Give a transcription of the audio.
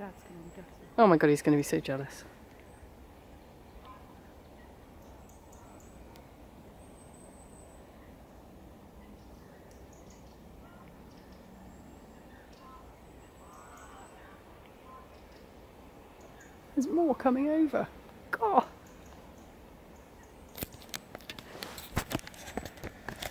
Dad's going to be gutted. Oh my god, he's going to be so jealous. There's more coming over. God.